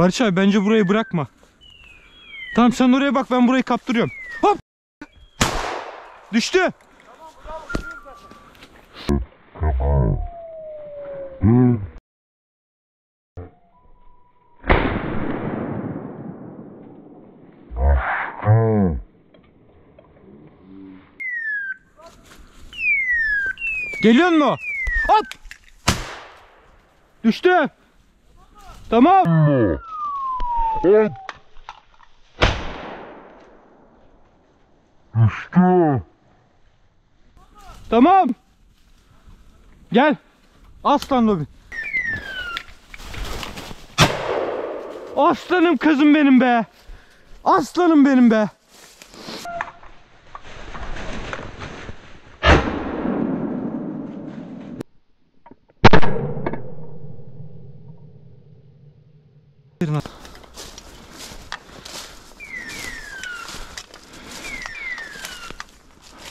Barış abi bence burayı bırakma. Tamam sen oraya bak ben burayı kaptırıyorum. Hop! Düştü. Geliyor mu? Hop! Düştü. Tamam. Tamam. Gel. Aslan Robin. Aslanım kızım benim be. Aslanım benim be.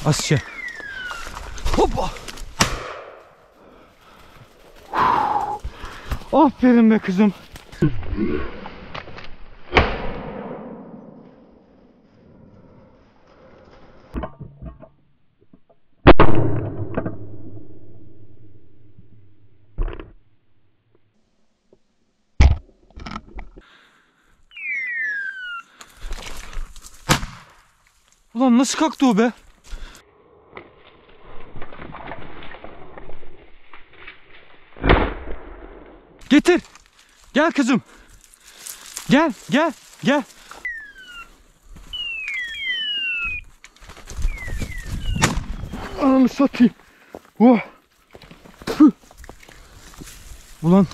Asya. Hoppa. Aferin be kızım. Ulan nasıl kalktı o be? Getir. Gel kızım. Gel, gel, gel. Ananı satayım. Oh. Tüh. Ulan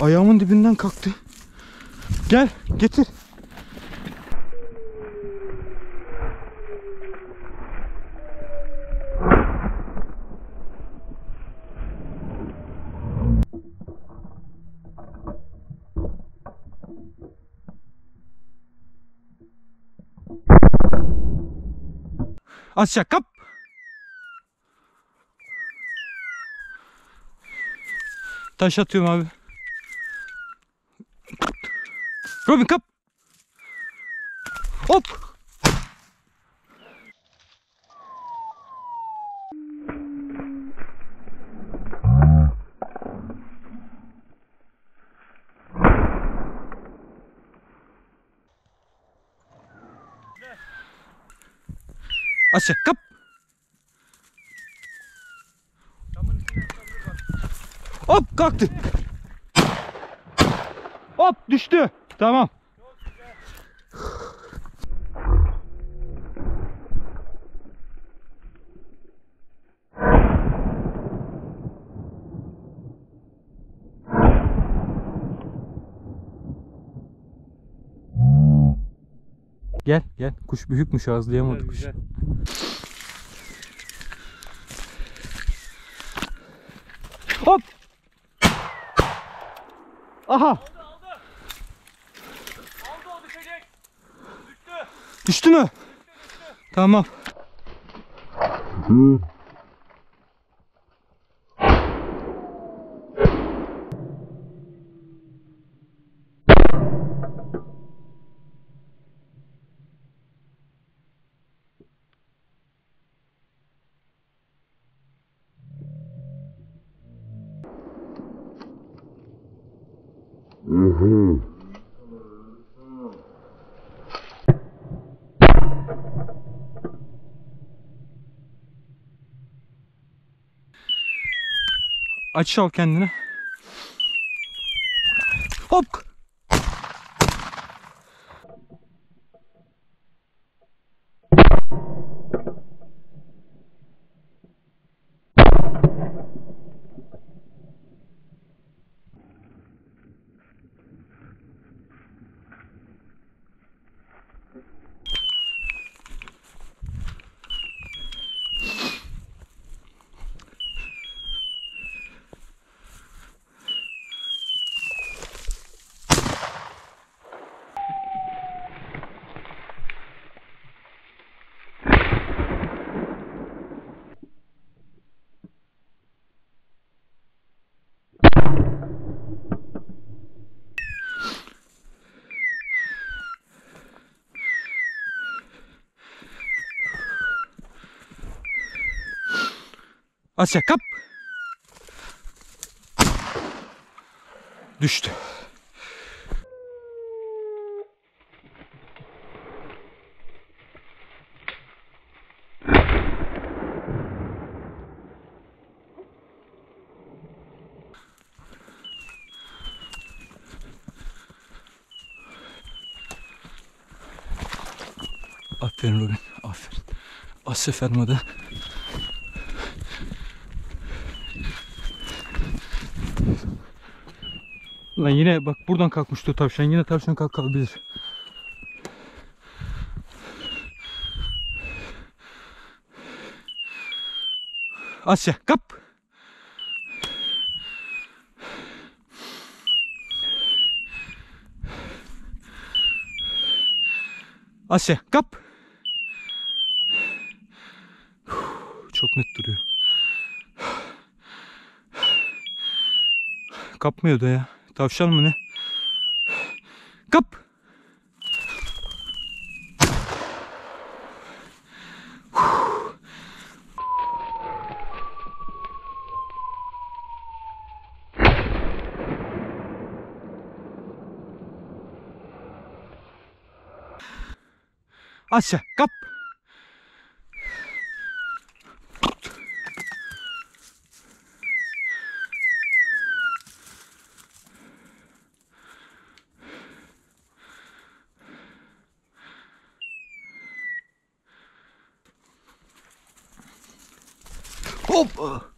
ayağımın dibinden kalktı. Gel, getir. Asya kap. Taş atıyorum abi. Robin kap. Hop. Asya kap. Hop kalktı. Hop düştü. Tamam. Gel gel. Kuş büyükmüş ağızlayamadık kuşu. Hop. Aha. Aldı o düşecek. Düştü. Düştü mü? Tamam. Aç al kendini. Hop. Asya kap. Düştü. Aferin Robin. Aferin. Asya fermada. Lan yine bak buradan kalkmıştı tavşan. Yine tavşan kalkabilir. Asya kap. Asya kap. Çok net duruyor. Kapmıyor da ya. Tavşan mı ne? Kap. Asya kap. Hop.